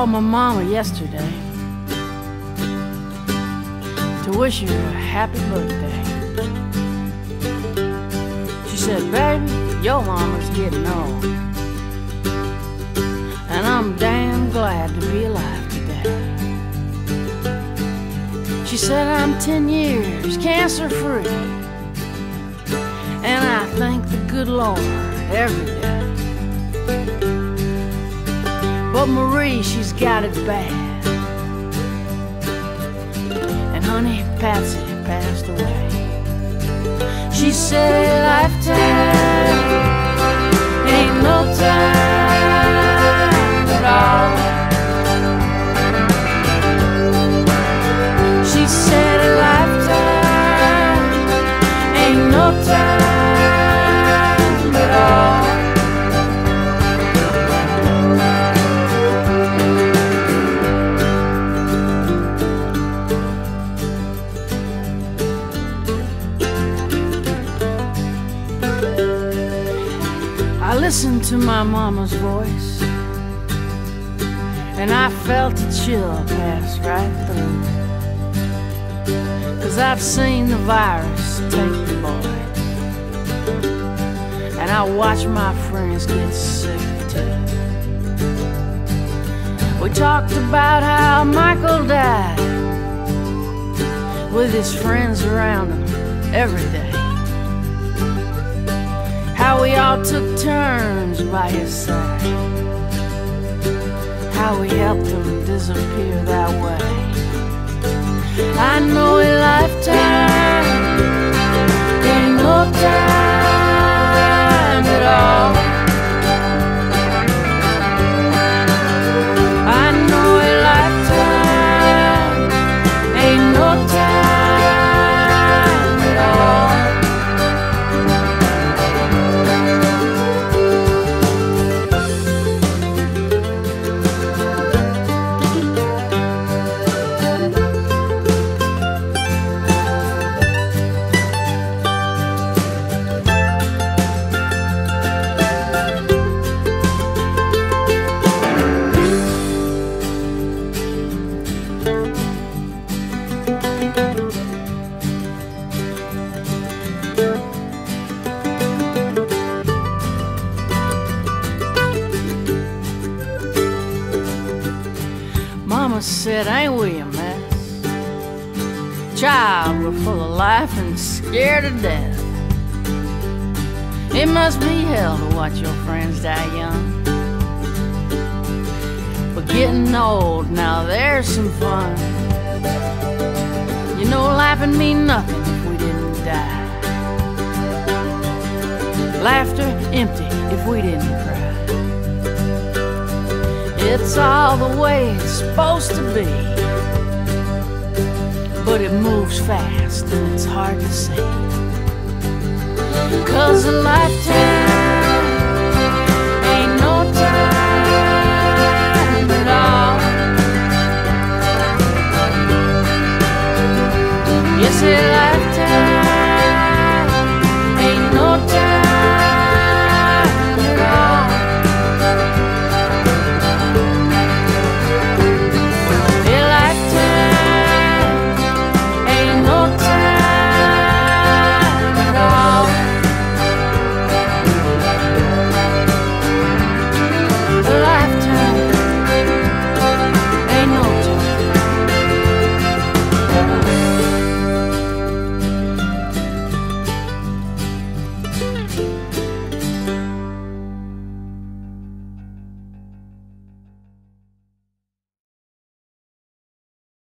called my mama yesterday to wish her a happy birthday. She said, Baby, your mama's getting old. And I'm damn glad to be alive today. She said, I'm 10 years cancer free. And I thank the good Lord every day. But Marie, she's got it bad. And honey, Patsy passed away. She said a lifetime listened to my mama's voice and I felt a chill pass right through. Cause I've seen the virus take the boys, and I watch my friends get sick too. We talked about how Michael died with his friends around him every day. How we all took turns by his side. How we helped him disappear that way. I know a lifetime Mama said, Ain't we a mess? Child, we're full of life and scared to death. It must be hell to watch your friends die young. But getting old, now there's some fun. You know, life would mean nothing if we didn't die. Laughter empty if we didn't cry. It's all the way it's supposed to be. But it moves fast and it's hard to see. Cause a lifetime ain't no time at all. Yes, it